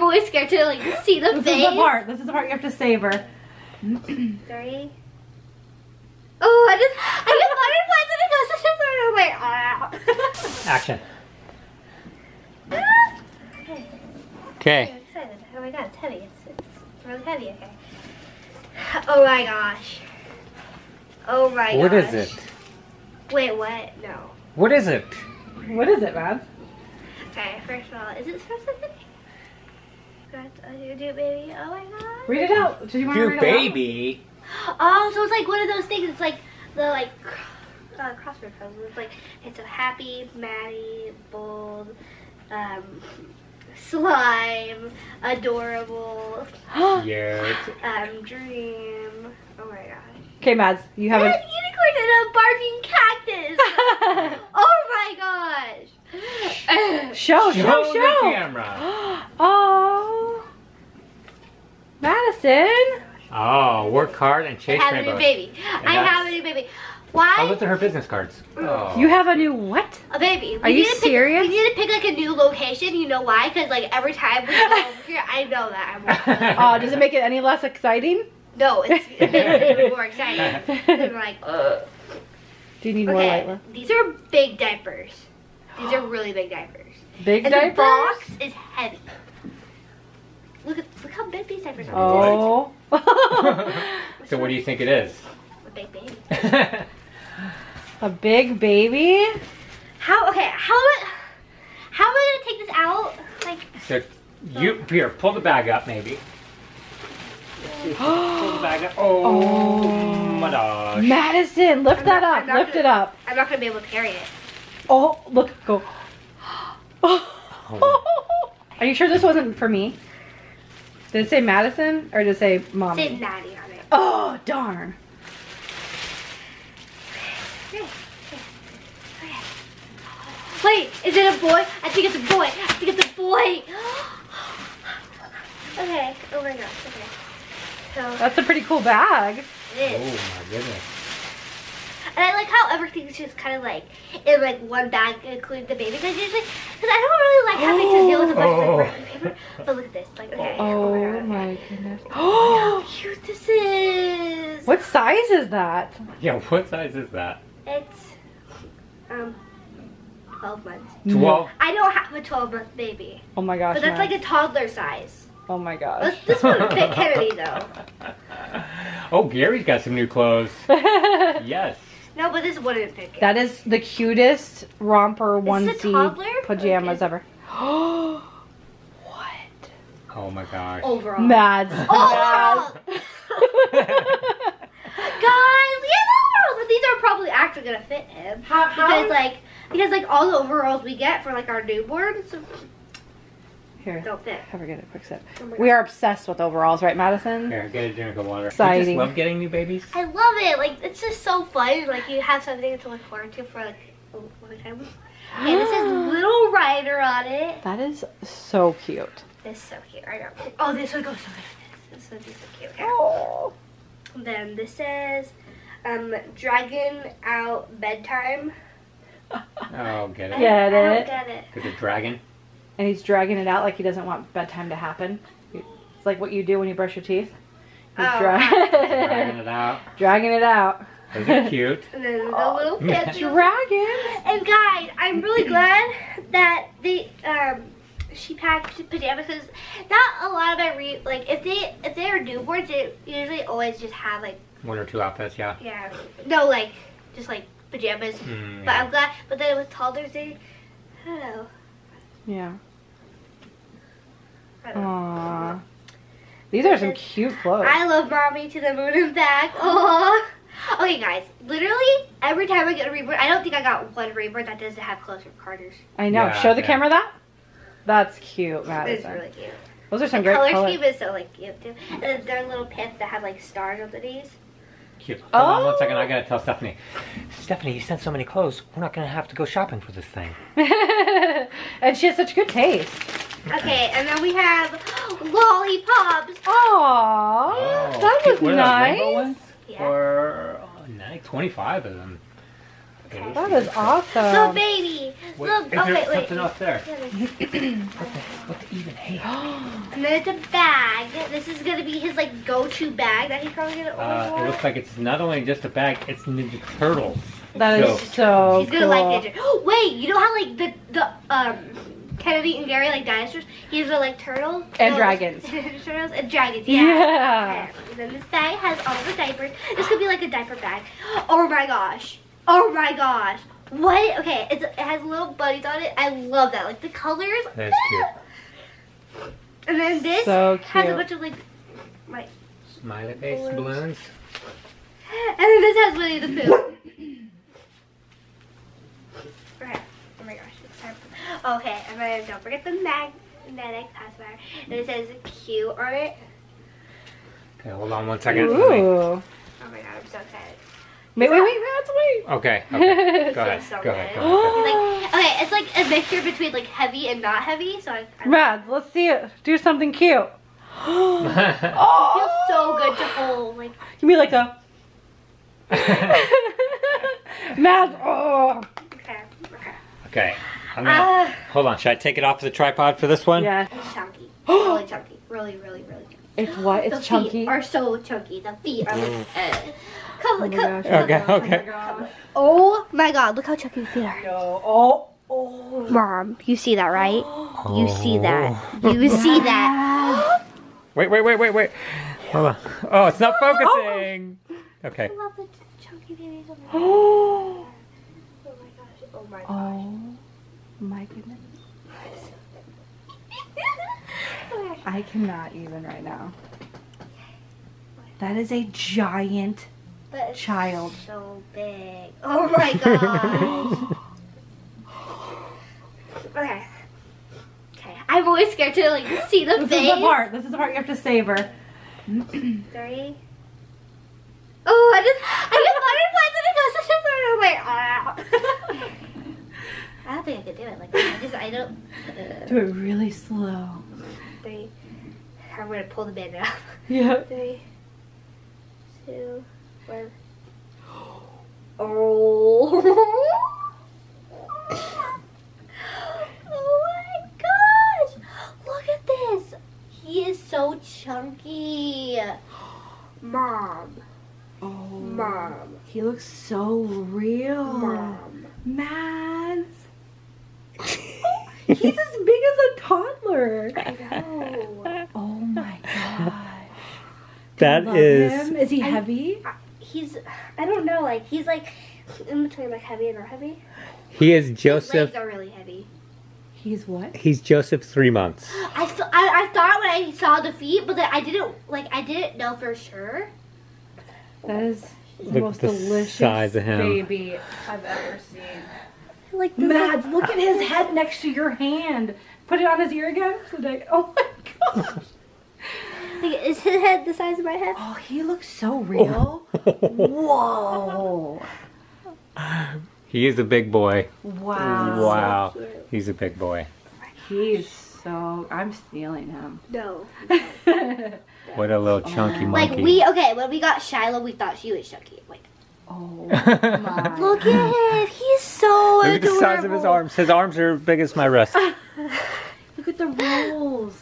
I'm always scared to like see the This face. is the part. This is the part you have to savor. Three. Oh, I just I get butterflies and it goes such a sort of like ah. Action. Okay. Okay. Oh my god, it's heavy. It's, it's really heavy. Okay. Oh my gosh. Oh my What gosh. is it? Wait, what? No. What is it? What is it, man? Okay, first of all, is it specific? That's a new do baby. Oh my god. Read it out. Do you want to You read it out? baby. Oh, so it's like one of those things. It's like the like uh, crossword puzzle. It's like it's a happy, Maddie, bold, um, slime, adorable, Yes. um, dream. Oh my god. Okay, Mads, you have And a. a unicorn and a barfing cactus. oh my gosh. show, show, Show the camera. Oh, Madison. Oh, work hard and I chase have a new rainbows. baby. I have a new baby. Why? Oh, those are her business cards. Oh. You have a new what? A baby. We Are you need pick- serious? we need to pick like a new location. You know why? Because like every time we go over here, I know that I'm. Uh, does it make it any less exciting? No, it's it makes it even more exciting. I'm like, ugh. Do you need more, Okay, Lila? these are big diapers. These are really big diapers. Big And diapers. the box is heavy. Look at look how big these diapers are. Oh. so what do you think it is? A big baby. a big baby. How? Okay. How? How am I gonna take this out? Like, so you here, pull the bag up maybe. pull the bag up. Oh, Oh. my gosh. Madison, lift I'm that not- up. Lift gonna- it up. I'm not gonna be able to carry it. Oh, look, go. Oh. Are you sure this wasn't for me? Did it say Madison or did it say mommy? Say Maddie on it. Oh, darn. Okay, okay. Wait, is it a boy? I think it's a boy. I think it's a boy. okay. Oh my gosh. Okay. So That's a pretty cool bag. it Oh my goodness. And I like how everything's just kind of like in like one bag, including the baby. Because usually, because I don't really like having to deal with a bunch of like, wrapping paper. But look at this. Like, okay. Oh my god. my goodness. How Oh, cute this is. what size is that? Yeah, what size is that? It's um 12 months. Twelve. I don't have a 12 month baby, Oh my gosh. but that's Matt. like a toddler size. Oh my gosh. This, this one would fit Kennedy though. oh, Gary's got some new clothes. Yes. No, but this wouldn't fit. Kennedy. that is the cutest romper Is this a onesie pajamas Okay. ever. what? Oh my gosh. Overall. Mads. Overall. Oh! Guys, we have overalls, but these are probably actually gonna fit him. How- how- because like because like all the overalls we get for like our newborns Here, don't fit. have her get a quick sip. Oh We are obsessed with overalls, right, Madison? Here, get a drink of water. You Exciting. just love getting new babies. I love it. Like it's just so fun. Like you have something to look forward to for like a long time. Okay, this is Little Rider on it. That is so cute. This is so cute. I know. Oh, this would go so good this. This would be so cute. Okay. Oh. Then this says, um, Dragon Out Bedtime. Oh, get it? Yeah. Get I don't it? get it. Because a dragon. And he's dragging it out like he doesn't want bedtime to happen. It's like what you do when you brush your teeth. He's Oh. dra- Dragging it out. dragging it out. Those are cute. And then the Oh, little fancy. Dragons. And guys, I'm really glad that they um she packed pajamas because not a lot of my re like if they if they are newborns they usually always just have like One or two outfits, yeah. yeah no like just like pajamas. Mm, But yeah. I'm glad. But then with toddlers they I don't know. Yeah. I don't know. Aww. These are some cute clothes. I love mommy to the moon and back. Oh. Okay, guys. Literally every time I get a reborn, I don't think I got one reborn that doesn't have clothes from Carter's. I know. Yeah, Show the yeah. camera that. That's cute, It's Madison. really cute. Those are some The great color colors. scheme is so like cute too. And then there are little pants that have like stars on the knees. Cute. Hold on one second. Oh. I gotta tell Stephanie. Oh. Stephanie, you sent so many clothes. We're not gonna have to go shopping for this thing. and she has such good taste. Okay, and then we have lollipops. Aww, that was What are those, rainbow nice. Yeah. Or oh, nice. 25 of them. Okay. That is awesome. awesome. baby. Wait, Little, is there wait. something up there? Yeah, there's- What the even? Hey. And then it's a bag. This is gonna be his like go-to bag that he's probably gonna Uh, order. it looks like it's not only just a bag, it's Ninja Turtles. That is So- so He's gonna cool. like Ninja. Wait, you know how like the the um Kennedy and Gary like dinosaurs? He's a like turtle And No, dragons. turtles and dragons. Yeah. Yeah. Okay. Then this bag has all the diapers. This could be like a diaper bag. Oh my gosh. Oh my gosh. What? Okay, it's, it has little buddies on it. I love that. Like the colors. That's cute. And then this So has a bunch of like, like, Smiley face Balloons. balloons. and then this has Winnie the Pooh. Okay. Oh my gosh. It's time. Okay, don't forget the magnetic pacifier. And it says Q on it. Okay, hold on one second. Ooh. Oh my god, I'm so excited. Wait, wait, wait, that's wait. Okay, okay. Go ahead. It's so Go ahead. good. Go ahead. Like, okay, it's like a mixture between like heavy and not heavy. So I, I Mads, let's see it. Do something cute. Oh. it oh, feels so good to hold. Like, Give me like a. Mads, oh. okay, okay. okay. I'm gonna, Ah, hold on. Should I take it off the tripod for this one? Yeah. it's chunky. really chunky. Really, really, really chunky. It's what? the It's chunky. feet are so chunky. The feet are like, uh, come, Oh my come. gosh. Okay, Oh okay. my gosh. Oh my god, look how chunky the feet are. No. Oh. Oh. Mom, you see that, right? You see that. You see that. Wait, wait, wait, wait, wait. Hold on. Oh, it's not focusing. Okay. I love the chunky babies. Oh. Oh my gosh. Oh my gosh. Oh my goodness. I cannot even right now. That is a giant child. so big. Oh my gosh. okay. Okay. I'm always scared to like see the This face. is the part. This is the part you have to savor. Three. Oh, I just I get butterflies and it goes such a like ah. I don't think I could do it like that. I just I don't. Uh, Do it really slow. three. I'm gonna pull the band out. Yeah. Three, two, one. Oh. oh my gosh! Look at this. He is so chunky. Mom, Oh. mom, He looks so real. mom. Mads. He's as big as a toddler. I know. Oh my god. That Love is. him. Is he I- heavy? He's. I don't know. Like he's like in between like heavy and not heavy. He is Joseph. His Joseph. legs are really heavy. He's what? He's Joseph three months. I, th- I I thought when I saw the feet, but then I didn't like I didn't know for sure. That is the Look at most the delicious size of him. baby I've ever seen. Like this, Mads, look at his head next to your hand. Put it on his ear again. So they, oh my gosh. like, is his head the size of my head? Oh, he looks so real. Whoa. he is a big boy. Wow. Wow. cute. He's a big boy. He's so. I'm stealing him. No. What a little chunky um, Like monkey. we okay when we got Shiloh, we thought she was chunky. Like oh my. look at him, he's so Look at the adorable. size of his arms. His arms are as big as my wrist. Look at the rolls.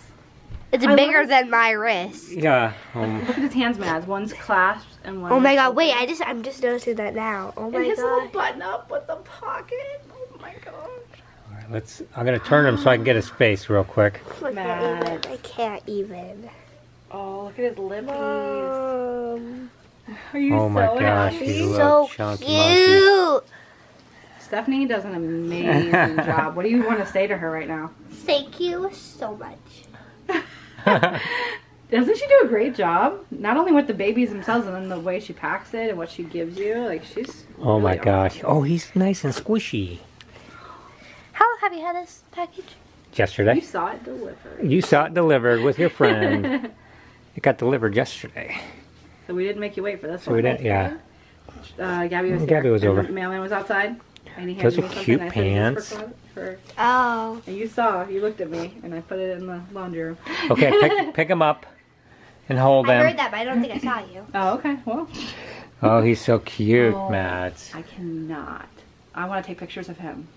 It's I bigger love- than my wrist. Yeah. Um, Look at his hands, Mads. One's clasped and one. Oh my god! Wait, I just I'm just noticing that now. Oh And my his little god! button up with the pocket. Oh my god. all right, let's. I'm gonna turn him so I can get his face real quick. I can't even. I can't even. Oh, look at his lippies. Um, Are you Oh my so gosh, happy? you so little chunky cute. Stephanie does an amazing job. What do you want to say to her right now? Thank you so much. Doesn't she do a great job? Not only with the babies themselves and then the way she packs it and what she gives you. Like she's. oh my really gosh. Oh, he's nice and squishy. How have you had this package? Yesterday. You saw it delivered. You saw it delivered with your friend. it got delivered yesterday. so we didn't make you wait for this So one. we didn't. Yeah. Uh, Gabby was Gabby here, was over. the Mailman was outside. And he Those handed are me something. cute I said, pants." For, for, Oh. and you saw, you looked at me, and I put it in the laundry room. Okay, pick, pick him up and hold I him. heard that, but I don't think I saw you. Oh, okay. Well, Oh, he's so cute, Oh. Matt. I cannot I want to take pictures of him.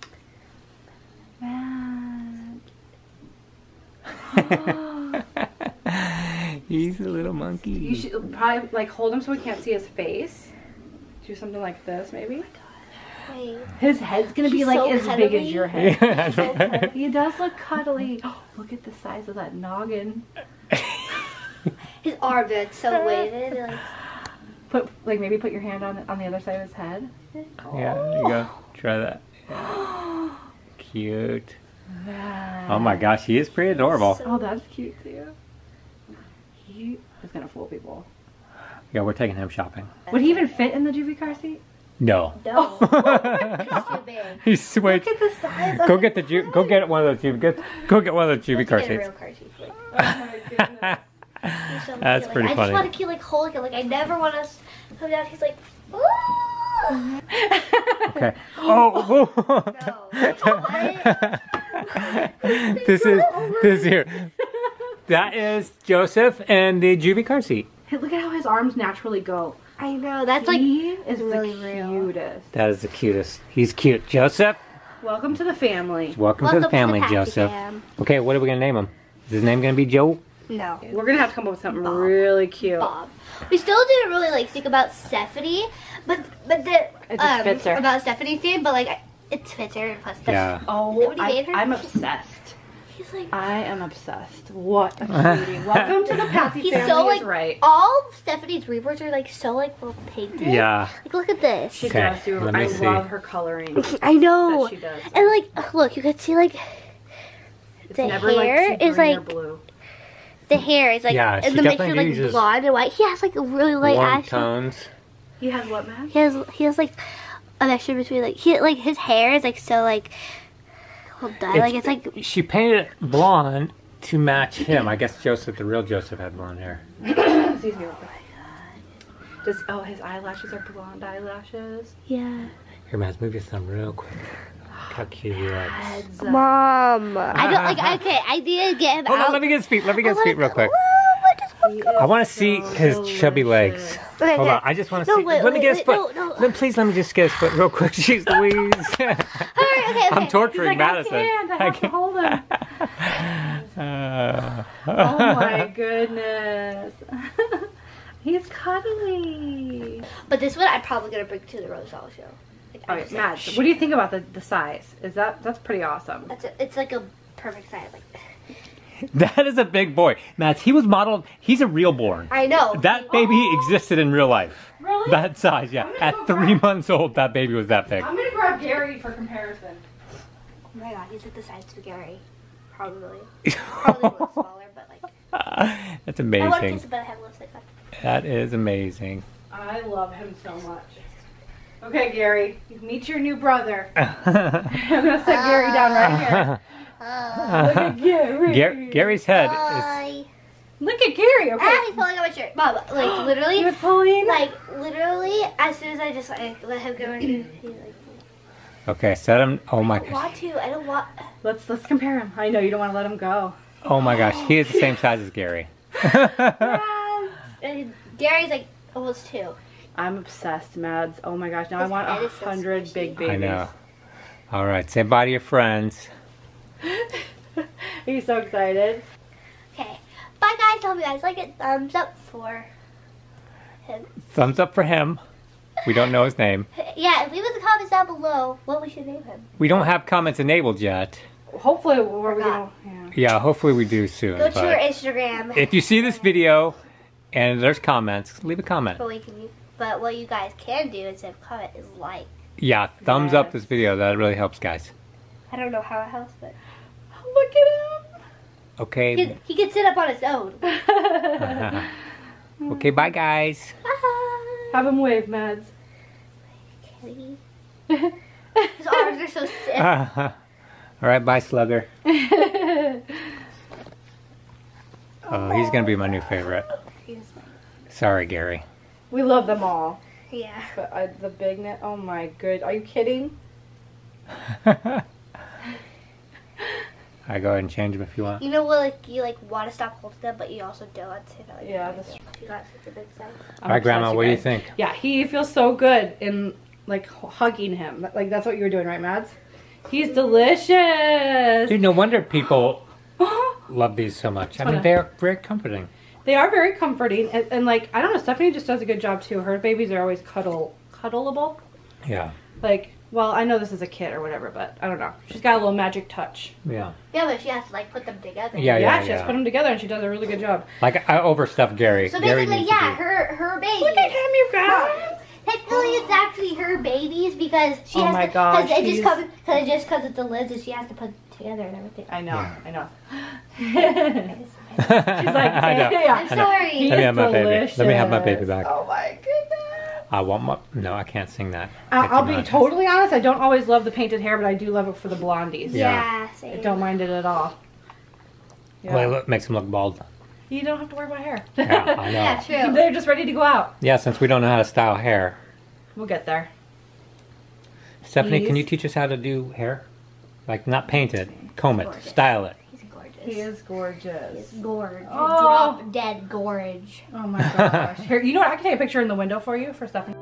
Matt. He's a little monkey. You should probably like hold him so we can't see his face. Do something like this, maybe. Oh Wait. His head's gonna be like so as big as your head. Yeah. He does look cuddly. Oh, look at the size of that noggin. His arms are so weighted. Like, Put like maybe put your hand on on the other side of his head. yeah, there you go. Try that. Yeah. Cute. Matt. Oh my gosh, he is pretty adorable. Oh, that's cute too. He is gonna fool people. Yeah, we're taking him shopping. Would he even fit in the Joovy car seat? No. no. He's too big. He's switched. Look at the size. Go get the ju- go get one of those Joovy. Get, go get one of those Joovy Let's car seats. car seat. Like, Oh my goodness. he's so That's pretty like, I just want to keep like holding it. Like I never want us to come down. He's like. Okay. Oh. No. this is this here. That is Joseph and the Joovy car seat. Hey, look at how his arms naturally go. I know. That's like he is really the real. cutest. That is the cutest. He's cute. Joseph, Welcome to the family. welcome, welcome to the family, Pappy Joseph. Fam. Okay, what are we gonna name him? Is his name gonna be Joe? No. We're gonna have to come up with something Bob. really cute. Bob. We still didn't really like think about Stephanie, but but the It just um, fits her. about Stephanie's name, but like I- it fits her and plus the, Yeah. Oh, Nobody I, made her? I'm obsessed. He's like I am obsessed. What a cutie. Welcome to the Patsy He's family. so, is like, right. all of Stephanie's rebirths are like so like little painted. Yeah. Like look at this. She Okay, does do. let me I see. love her coloring. I know. that she does. And like look, you can see like It's the never hair like too is, like, blue. the hair is like Yeah, in she the mixture definitely like uses blonde and white. He has like a really light Warm ashy. tones. He has what, man? He has he has like a mixture between like he like his hair is like so like well done. like it's like she painted it blonde to match him. I guess Joseph, the real Joseph, had blonde hair. Excuse me. real quick. Does oh his eyelashes are blonde eyelashes? yeah. Here, Matt, move your thumb real quick. How cute he looks. Mom, I don't like. Okay, I need to get him Hold out. on, let me get his feet. Let me get his feet real quick. I want to go. I want to see so his chubby legs. Okay, Hold okay. on, I just want to No, see. wait, let me wait, get his wait, foot. no, no. Then please let me just get his foot real quick. Jeez Louise. Alright, okay, I'm torturing like, I Madison. can't. I have to hold him. Uh, Oh my goodness. He's cuddly. But this one I'm probably gonna bring to the Roselle show. Like, All I'm right, just like, Matt. What do you think about the, the size? Is that that's pretty awesome? That's a, it's like a perfect size. Like that is a big boy. Matt, he was modeled. He's a real born. I know. That baby existed in real life. Really? That size, yeah. At three grab- months old, that baby was that big. I'm gonna grab Gary for comparison. Oh my god, he's at the size of Gary. Probably. Probably a little smaller, but like. That's I want to amazing. but I have lipstick on. That is amazing. I love him so much. Okay, Gary, you meet your new brother. I'm gonna set Gary down right here. Look at Gary. Gar- Gary's head is. Look at Gary. Okay. Ah, he's pulling on my shirt. Mom, like literally, With Pauline. like literally, as soon as I just like let him go in, he like. Okay, set him. Oh my gosh. I don't gosh. want to. I don't want. Let's let's compare him. I know you don't want to let him go. Oh my gosh. He is the same size as Gary. And Gary's like almost two. I'm obsessed, Mads. Oh my gosh, now I want head a is so hundred big babies. I know. All right, say bye to your friends. Are you so excited? Okay. Bye guys. Hope you guys like it. Thumbs up for him. Thumbs up for him. We don't know his name. Yeah, leave us the comments down below what we should name him. We don't have comments enabled yet. Hopefully, where we Forgot. go. Yeah. Yeah, hopefully we do soon. Go to but our Instagram. if you see this video and there's comments, leave a comment. But, we can, but what you guys can do instead of comment is like. Yeah, thumbs up this video. That really helps, guys. I don't know how it helps, but Look at him. Okay. he, he can sit up on his own. okay, bye, guys. Bye. Have him wave, Mads. His arms are so stiff. All right, bye, Slugger. Oh, he's gonna be my new favorite. Sorry, Gary. we love them all, Yeah. but uh, the big net. Oh my good. Are you kidding? I go ahead and change them if you want. You know what? Like you like want to stop holding them, but you also don't. You know, like, Yeah, that's You got such a big size. All right, Grandma, what do you think? Yeah, he feels so good in like hugging him. Like that's what you were doing, right, Mads? He's delicious. Dude, no wonder people love these so much. I mean, they're very comforting. They are very comforting, and, and like I don't know, Stephanie just does a good job too. Her babies are always cuddle cuddleable. Yeah, Like, well, I know this is a kit or whatever, but I don't know. She's got a little magic touch. yeah. Yeah, but she has to like put them together. Yeah, Yeah, yeah, she has yeah. put them together, and she does a really good job. Like, I overstuffed Gary. So Gary basically, needs yeah, her her baby. Look at him, you guys. Technically, it's actually her babies because she Oh has my to. gosh, Cause it just comes because just because it's the lids, and she has to put it together and everything. I know, Yeah. I know. She's She's like, I know. yeah. I'm I know. sorry. He Let me is have my baby. Let me have my baby back. Oh my goodness. I want my. No, I can't sing that. I- I I'll be totally honest. I don't always love the painted hair, but I do love it for the blondies. Yeah. Yeah, same. I don't mind it at all. Yeah. Well, it makes them look bald. you don't have to worry about hair. Yeah, I know. Yeah, true. They're just ready to go out. Yeah, since we don't know how to style hair. We'll get there. Stephanie, can you teach us how to do hair? Like, not paint it, comb it, style it. He is gorgeous. He's gorge. Oh. Drop dead gorge. Oh my gosh. Here, you know what? I can take a picture in the window for you for Stephanie.